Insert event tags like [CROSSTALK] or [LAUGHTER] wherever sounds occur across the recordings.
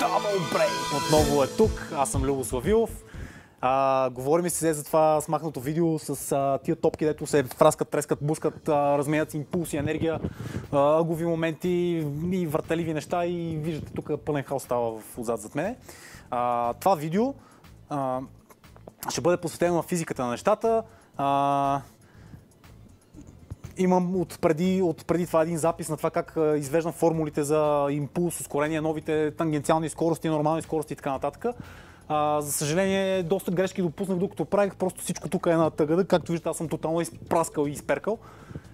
Double отново е тук. Аз съм Любо Славилов. А, говорим си за това смахнато видео с а, тия топки, дето се фраскат, трескат, бускат, а, разменят си енергия, а, агови моменти и въртеливи неща и виждате тук пълен хаос става в отзад зад мене. А, това видео а, ще бъде посветено на физиката на нещата. А, имам от преди, от преди това един запис на това как извеждам формулите за импулс, ускорение, новите тангенциални скорости, нормални скорости и така нататък. А, за съжаление, доста грешки допуснах докато правих. Просто всичко тук е на тъгъда. Както виждате, аз съм тотално изпраскал и изперкал.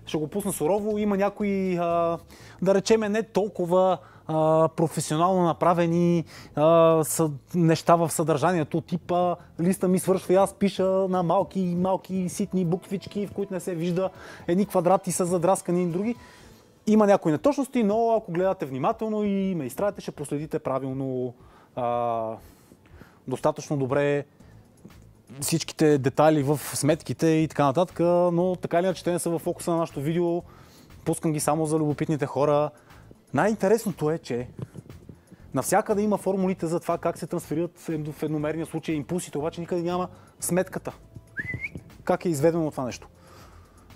Ще го пусна сурово. Има някои, а, да речеме, не толкова а, професионално направени а, съ, неща в съдържанието, типа листа ми свършва и аз пиша на малки, малки ситни буквички, в които не се вижда едни квадрати са задраскани и други. Има някои неточности, но ако гледате внимателно и ме изтраете, ще проследите правилно а, достатъчно добре всичките детайли в сметките и така нататък, но така или иначе те не са в фокуса на нашото видео. Пускам ги само за любопитните хора. Най-интересното е, че навсякъде има формулите за това как се трансферират в едномерния случай импулсите, обаче никъде няма сметката. Как е изведено това нещо.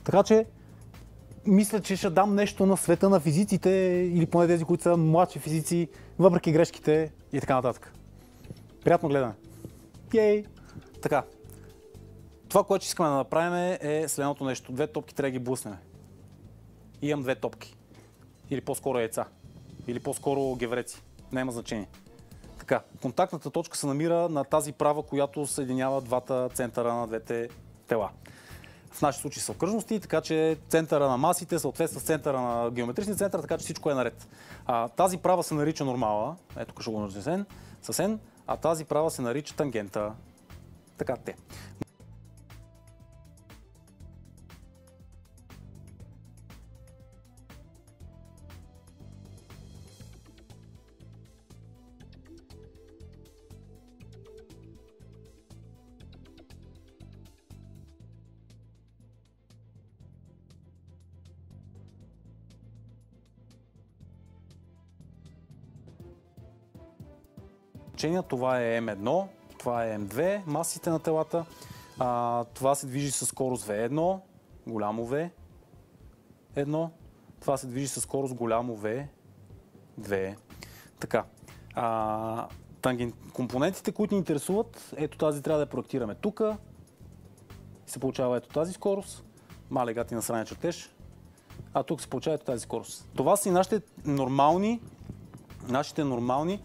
Така че, мисля, че ще дам нещо на света на физиците или поне тези, които са младши физици, въпреки грешките и така нататък. Приятно гледане. Ей! Така. Това, което искаме да направим е следното нещо. Две топки трябва да ги блъснем. Имам две топки. Или по-скоро яйца. Или по-скоро гевреци. Няма значение. Така, контактната точка се намира на тази права, която съединява двата центъра на двете тела. В нашия случай са окръжности, така че центъра на масите съответства с центъра на геометричния център, така че всичко е наред. А, тази права се нарича нормала, ето тук ще го нарисен, с а тази права се нарича тангента. Така те. Учения, това е М1, това е М2, масите на телата. А, това се движи с скорост V1, голямо V, 1. Това се движи с скорост голямо V, 2. Така. А, танген... Компонентите, които ни интересуват, ето тази трябва да я проектираме тук. Се получава ето тази скорост. Мале гати на сраня чертеж. А тук се получава ето тази скорост. Това са и нашите нормални, нашите нормални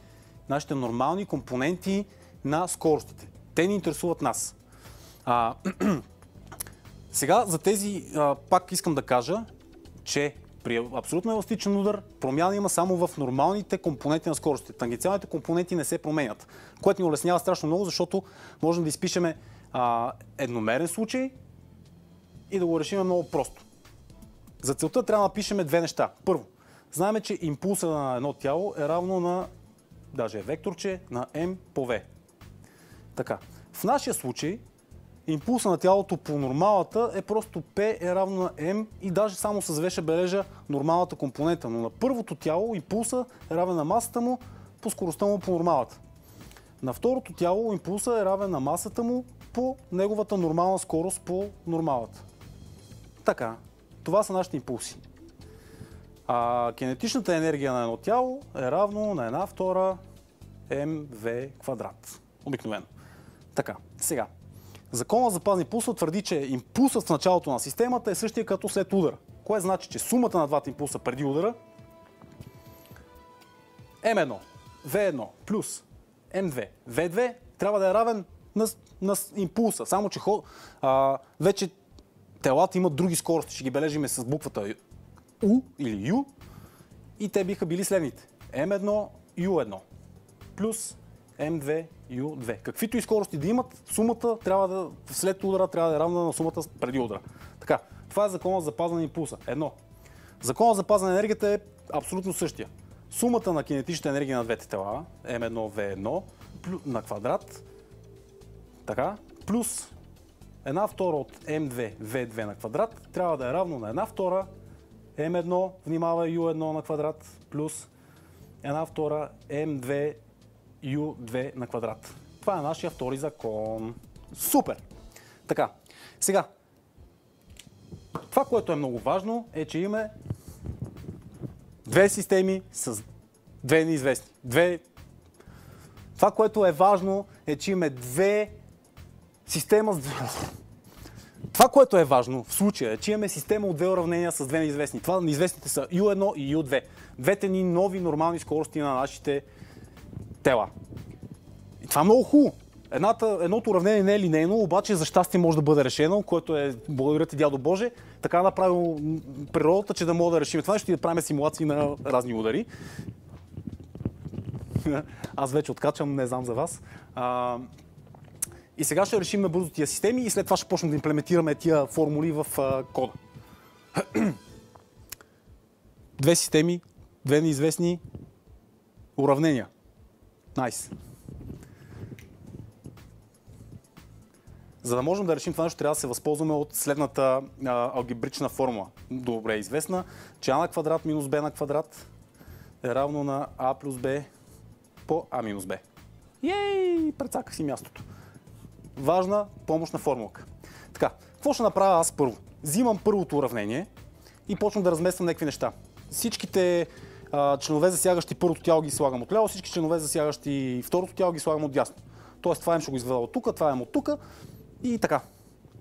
нашите нормални компоненти на скоростите. Те ни интересуват нас. А, [CLEARS THROAT] сега за тези а, пак искам да кажа, че при абсолютно еластичен удар промяна има само в нормалните компоненти на скоростите. Тангенциалните компоненти не се променят, което ни улеснява страшно много, защото можем да изпишеме а, едномерен случай и да го решим много просто. За целта трябва да напишеме две неща. Първо, знаем, че импулса на едно тяло е равно на даже е векторче на m по v. Така. В нашия случай импулса на тялото по нормалата е просто P е равно на M и даже само с V ще бележа нормалната компонента. Но на първото тяло импулса е равен на масата му по скоростта му по нормалата. На второто тяло импулса е равен на масата му по неговата нормална скорост по нормалата. Така, това са нашите импулси. А кинетичната енергия на едно тяло е равно на една втора mv квадрат. Обикновено. Така, сега. Законът за пазни пулса твърди, че импулсът в началото на системата е същия като след удара. Кое значи, че сумата на двата импулса преди удара M1, V1 плюс M2, V2 трябва да е равен на, на импулса. Само, че а, вече телата имат други скорости. Ще ги бележиме с буквата U или U и те биха били следните. M1, U1 плюс M2, U2. Каквито и скорости да имат, сумата трябва да, след удара трябва да е равна на сумата преди удара. Така, това е законът за запазване на импулса. Едно. Законът за запазване на енергията е абсолютно същия. Сумата на кинетичната енергия на двете тела, M1, V1, на квадрат, така, плюс една втора от M2, V2 на квадрат, трябва да е равно на една втора M1, внимава U1 на квадрат, плюс една втора M2, U2 на квадрат. Това е нашия втори закон. Супер! Така, сега, това, което е много важно, е, че имаме две системи с две неизвестни. Две... Това, което е важно, е, че имаме две система с две... Това, което е важно в случая е, че имаме система от две уравнения с две неизвестни. Това неизвестните са U1 и U2. Двете ни нови нормални скорости на нашите тела. И това е много хубаво. Едната, едното уравнение не е линейно, обаче за щастие може да бъде решено, което е, благодаря ти, дядо Боже, така направил природата, че да мога да решим това. Ще да правим симулации на разни удари. [LAUGHS] Аз вече откачам, не знам за вас. А, и сега ще решим бързо тия системи и след това ще почнем да имплементираме тия формули в а, кода. [CLEARS THROAT] Две системи, две неизвестни уравнения. Найс. Nice. За да можем да решим това нещо, трябва да се възползваме от следната а, алгебрична формула. Добре известна, че а на квадрат минус b на квадрат е равно на а плюс b по а минус b. Ей, прецаках си мястото. Важна помощна формулка. Така, какво ще направя аз първо? Взимам първото уравнение и почвам да размествам някакви неща. Всичките а, членове засягащи първото тяло ги слагам от ляво, всички членове засягащи второто тяло ги слагам от дясно. Тоест това им ще го изведа от тук, това е от тук и така.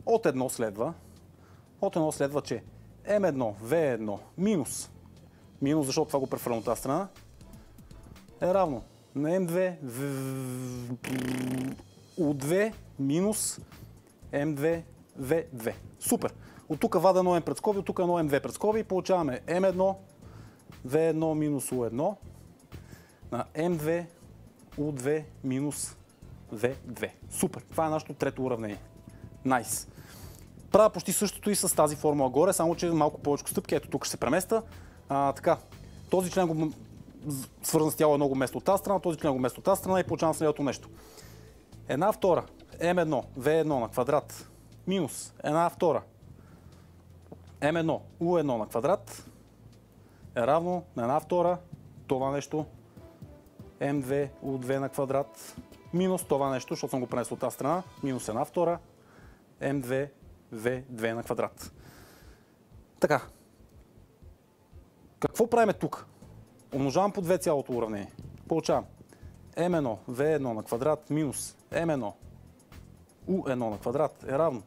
От едно следва, от едно следва, че M1, V1 минус, минус, защото това го префърна от тази страна, е равно на M2, U2 минус M2, V2. Супер! От тук вада едно M пред скоби, от тук едно M2 пред скоби и получаваме M1, V1 минус U1 на M2, U2 минус V2. Супер! Това е нашето трето уравнение. Найс. Nice. Правя почти същото и с тази формула горе, само че малко повече стъпки. Ето тук ще се преместа. А, така, този член го свързан с тяло едно место от тази страна, този член го место от тази страна и получавам следното нещо. Една втора, M1, V1 на квадрат, минус една втора, M1, U1 на квадрат е равно на една втора, това нещо, M2, U2 на квадрат, минус това нещо, защото съм го пренесъл от тази страна, минус една втора, m2, v2 на квадрат. Така. Какво правим тук? Умножавам по 2 цялото уравнение. Получавам m1, v1 на квадрат минус m1, u1 на квадрат е равно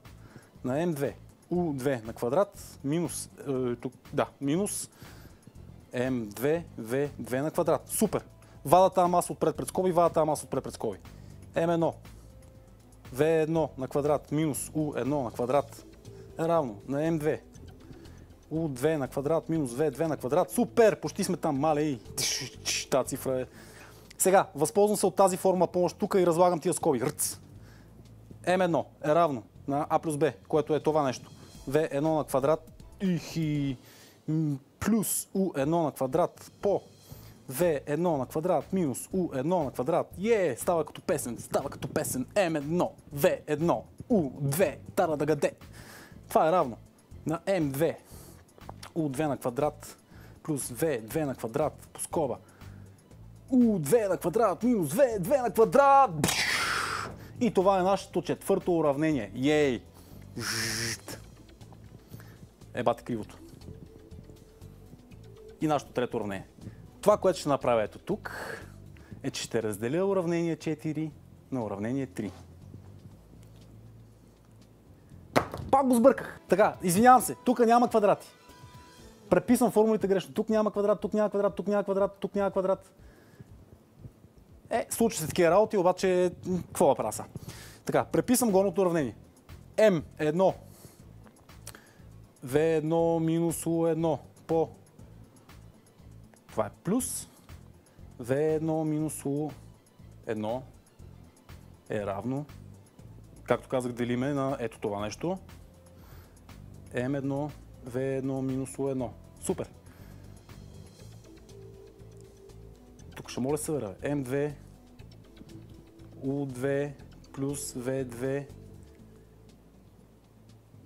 на m2, u2 на квадрат минус, е, тук, да, минус m2, v2 на квадрат. Супер! Вада тази маса отпред пред скоби, вада тази маса отпред пред скоби. m1 V1 на квадрат минус U1 на квадрат е равно на M2. U2 на квадрат минус V2 на квадрат. Супер! Почти сме там. Мале [LAUGHS] Тази цифра е... Сега, възползвам се от тази форма помощ тук и разлагам тия скоби. Ръц. M1 е равно на A плюс B, което е това нещо. V1 на квадрат и плюс U1 на квадрат по V1 на квадрат минус U1 на квадрат. Е, става като песен, става като песен. M1, V1, U2, тара да гаде. Това е равно на M2, U2 на квадрат плюс V2 на квадрат по скоба. U2 на квадрат минус V2 на квадрат. И това е нашето четвърто уравнение. Ей! Ебате кривото. И нашето трето уравнение. Това, което ще направя ето тук, е, че ще разделя уравнение 4 на уравнение 3. Пак го сбърках. Така, извинявам се, тук няма квадрати. Преписвам формулите грешно. Тук няма квадрат, тук няма квадрат, тук няма квадрат, тук няма квадрат. Е, случва се такива работи, обаче какво да правя са? Така, преписвам горното уравнение. М1 V1 минус U1 по това е плюс V1 минус U1 е равно, както казах, делиме на ето това нещо. M1, V1 минус U1. Супер! Тук ще моля се събера. M2, U2 плюс V2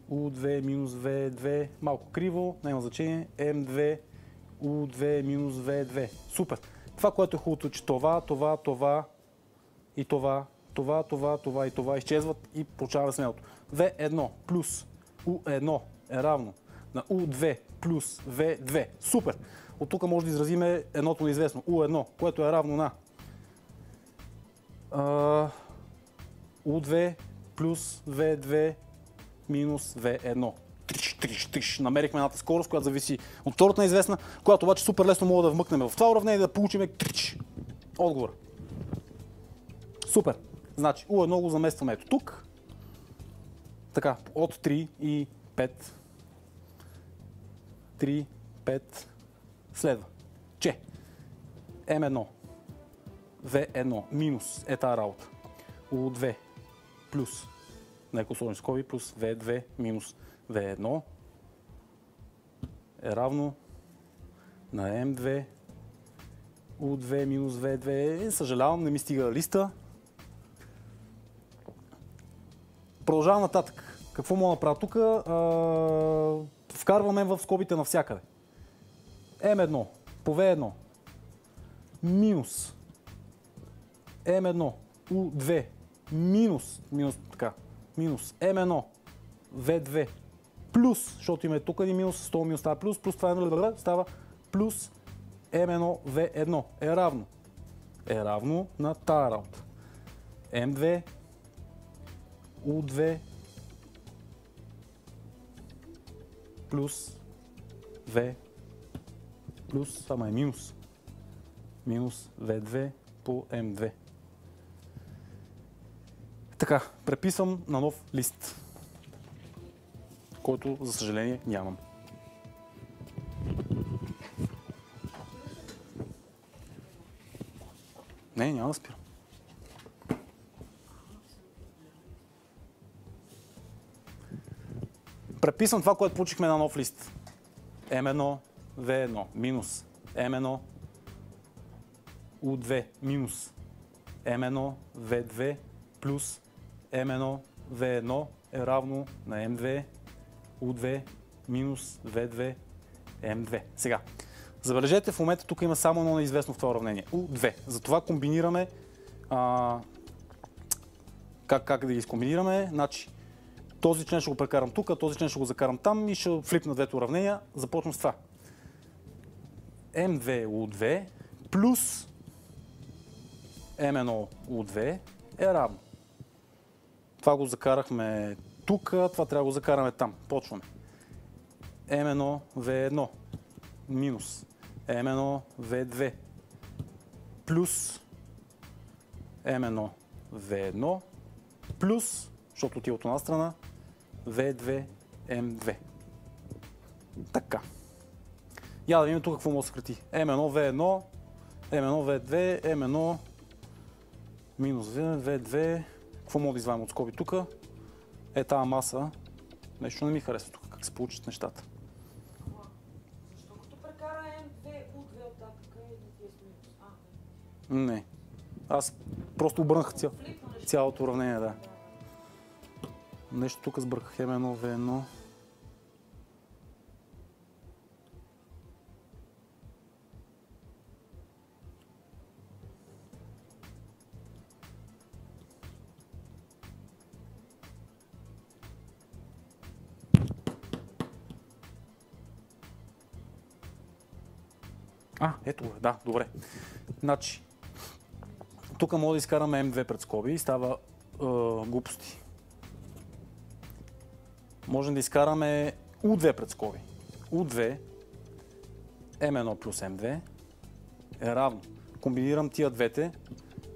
U2 минус V2, малко криво, няма значение, M2 U2 минус V2. Супер. Това, което е хубавото, че това, това, това и това, това, това, това и това изчезват и получаваме следното. V1 плюс U1 е равно на U2 плюс V2. Супер! От тук може да изразиме едното неизвестно. U1, което е равно на а, U2 плюс V2 минус V1. Триш, триш. Намерихме едната скорост, която зависи от втората неизвестна, която обаче супер лесно мога да вмъкнем в това уравнение и да получим трич. Отговор. Супер. Значи U1 го заместваме ето тук. Така, от 3 и 5. 3, 5. Следва, че M1, V1 минус е тази работа. U2 плюс нека сложим скоби плюс V2 минус V1 е равно на M2 U2 минус V2. Съжалявам, не ми стига листа. Продължавам нататък. Какво мога да направя тук? Вкарваме в скобите навсякъде. M1 по V1 минус M1 U2 минус, минус така, минус M1 V2 плюс, защото има тук един минус, 100 минус става плюс, плюс това е става плюс M1 V1 е равно. Е равно на тази работа. M2 U2 плюс V плюс, това е минус. Минус V2 по M2. Така, преписвам на нов лист, който, за съжаление, нямам. Не, няма да спирам. Преписвам това, което получихме на нов лист. M1, V1, минус M1, U2, минус M1, V2, плюс M1, V1 е равно на M2, U2, минус V2, M2. Сега, забележете, в момента тук има само едно неизвестно в това уравнение. U2. Затова комбинираме а, как, как да ги скомбинираме. Значи, този член ще го прекарам тук, този член ще го закарам там и ще флипна двете уравнения. Започвам с това. M2 U2 плюс M1 U2 е равно. Това го закарахме тук, това трябва да го закараме там. Почваме. M1 V1 минус M1 V2 плюс M1 V1 плюс, защото отива от една страна, V2 M2. Така. Я да видим тук какво може да съкрати. M1 V1, M1 V2, M1 минус V, V2, какво мога да извадим от скоби тук? Е тази маса. Нещо не ми харесва тук, как се получат нещата. Защо като прекара М2 U2 оттатък е да ти е? А, Не. Аз просто обърнах цялото уравнение, да. Нещо тук сбърках M1, V1. А, ето го, да, добре. Значи, тук може да изкараме М2 пред скоби и става е, глупости. Можем да изкараме U2 пред скоби. U2 M1 плюс M2 е равно. Комбинирам тия двете.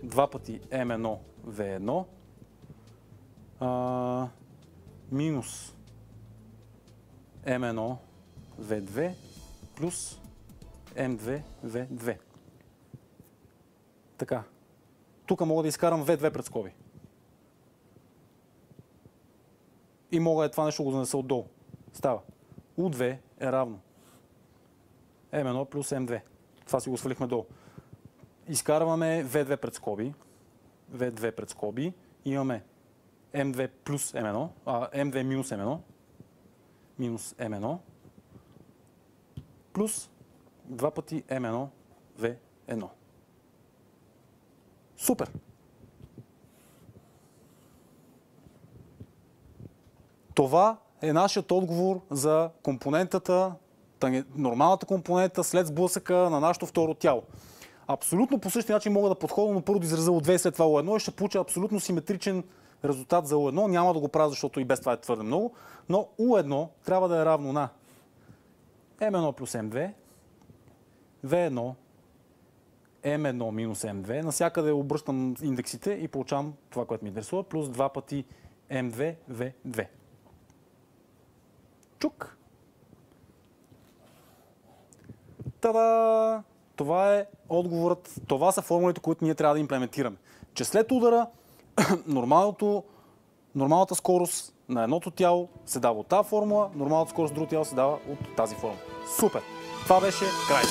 Два пъти M1 V1 а, минус M1 V2 плюс M2 V2. Така. Тук мога да изкарам V2 пред скоби. И мога е това нещо го занеса отдолу. Става. U2 е равно. M1 плюс M2. Това си го свалихме долу. Изкарваме V2 пред скоби. V2 пред скоби. Имаме M2 плюс M1. А, M2 минус M1. Минус M1. Плюс два пъти М1, В1. Супер! Това е нашият отговор за компонентата, нормалната компонента след сблъсъка на нашето второ тяло. Абсолютно по същия начин мога да подходя, но първо да изразя от 2 след това О1 и ще получа абсолютно симетричен резултат за О1. Няма да го правя, защото и без това е твърде много, но U1 трябва да е равно на М1 плюс M2 V1, M1 минус M2. Насякъде обръщам индексите и получавам това, което ми интересува, плюс 2 пъти M2, V2. Чук! Тада! Това е отговорът. Това са формулите, които ние трябва да имплементираме. Че след удара [CLEARS THROAT] нормалната скорост на едното тяло се дава от тази формула, нормалната скорост на другото тяло се дава от тази формула. Супер! Това беше край.